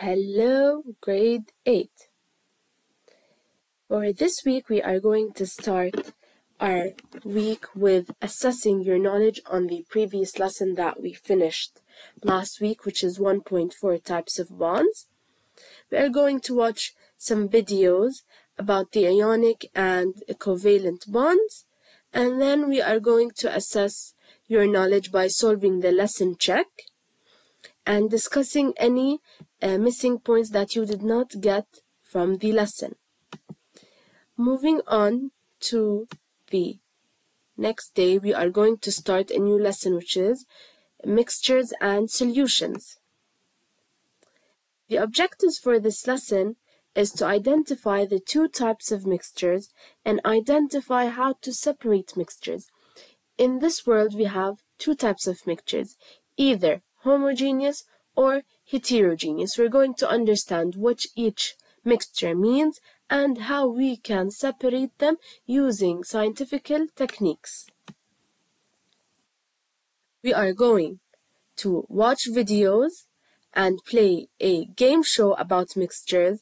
Hello, grade 8. For this week, we are going to start our week with assessing your knowledge on the previous lesson that we finished last week, which is 1.4 types of bonds. We are going to watch some videos about the ionic and covalent bonds, and then we are going to assess your knowledge by solving the lesson check and discussing any uh, missing points that you did not get from the lesson. Moving on to the next day, we are going to start a new lesson, which is mixtures and solutions. The objectives for this lesson is to identify the two types of mixtures and identify how to separate mixtures. In this world, we have two types of mixtures, either homogeneous or heterogeneous. We're going to understand what each mixture means and how we can separate them using scientific techniques. We are going to watch videos and play a game show about mixtures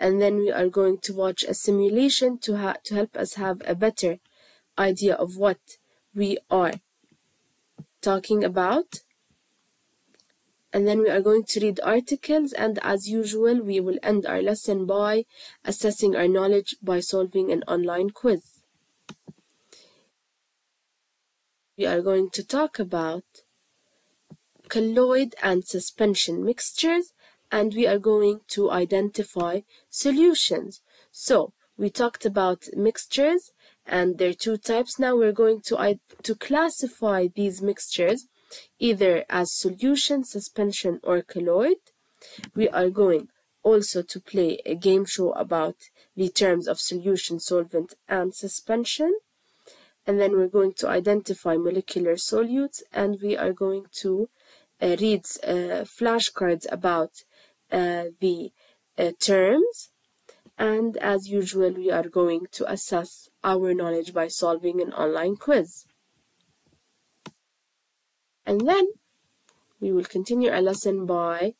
and then we are going to watch a simulation to, to help us have a better idea of what we are talking about and then we are going to read articles and as usual we will end our lesson by assessing our knowledge by solving an online quiz. We are going to talk about colloid and suspension mixtures and we are going to identify solutions. So we talked about mixtures and there are two types. Now we're going to, to classify these mixtures either as solution, suspension, or colloid. We are going also to play a game show about the terms of solution, solvent, and suspension. And then we're going to identify molecular solutes, and we are going to uh, read uh, flashcards about uh, the uh, terms. And as usual, we are going to assess our knowledge by solving an online quiz. And then we will continue our lesson by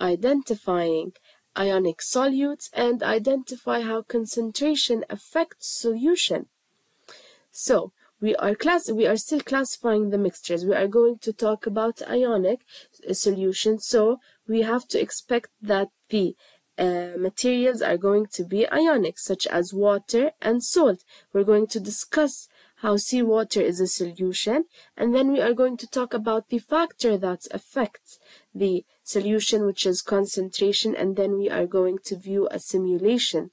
identifying ionic solutes and identify how concentration affects solution. So we are class we are still classifying the mixtures. We are going to talk about ionic solutions. So we have to expect that the uh, materials are going to be ionic, such as water and salt. We're going to discuss how seawater is a solution, and then we are going to talk about the factor that affects the solution, which is concentration, and then we are going to view a simulation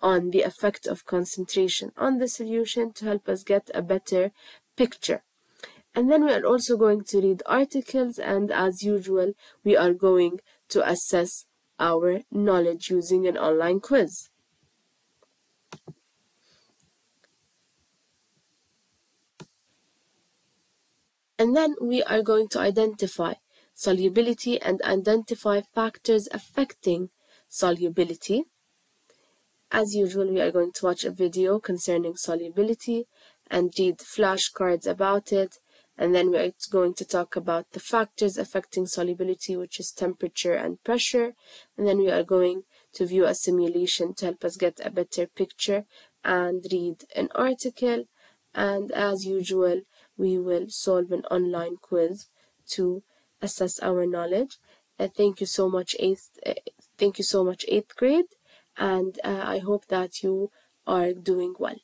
on the effect of concentration on the solution to help us get a better picture. And then we are also going to read articles, and as usual, we are going to assess our knowledge using an online quiz. And then we are going to identify solubility and identify factors affecting solubility. As usual, we are going to watch a video concerning solubility and read flashcards about it. And then we're going to talk about the factors affecting solubility, which is temperature and pressure. And then we are going to view a simulation to help us get a better picture and read an article. And as usual, we will solve an online quiz to assess our knowledge. Uh, thank you so much, eighth. Uh, thank you so much, eighth grade, and uh, I hope that you are doing well.